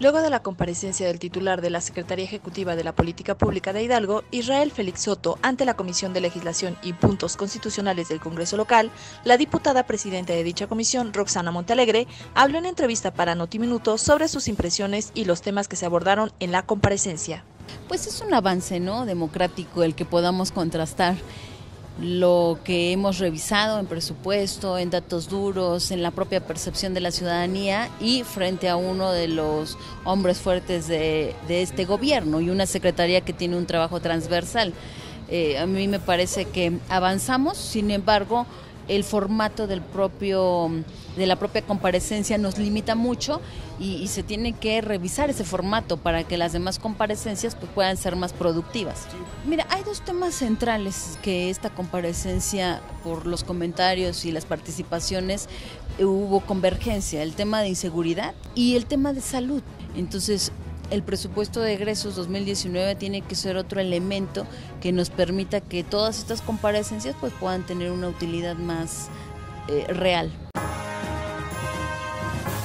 Luego de la comparecencia del titular de la Secretaría Ejecutiva de la Política Pública de Hidalgo, Israel Félix Soto, ante la Comisión de Legislación y Puntos Constitucionales del Congreso Local, la diputada presidenta de dicha comisión, Roxana Montalegre, habló en entrevista para Notimundo sobre sus impresiones y los temas que se abordaron en la comparecencia. Pues es un avance, ¿no? Democrático el que podamos contrastar lo que hemos revisado en presupuesto, en datos duros, en la propia percepción de la ciudadanía y frente a uno de los hombres fuertes de, este gobierno y una secretaría que tiene un trabajo transversal. Eh, a mí me parece que avanzamos, sin embargo, el formato del propio de la propia comparecencia nos limita mucho y, se tiene que revisar ese formato para que las demás comparecencias pues, puedan ser más productivas. Mira, hay dos temas centrales que esta comparecencia, por los comentarios y las participaciones, hubo convergencia, el tema de inseguridad y el tema de salud. Entonces, el presupuesto de egresos 2019 tiene que ser otro elemento que nos permita que todas estas comparecencias pues puedan tener una utilidad más eh, real.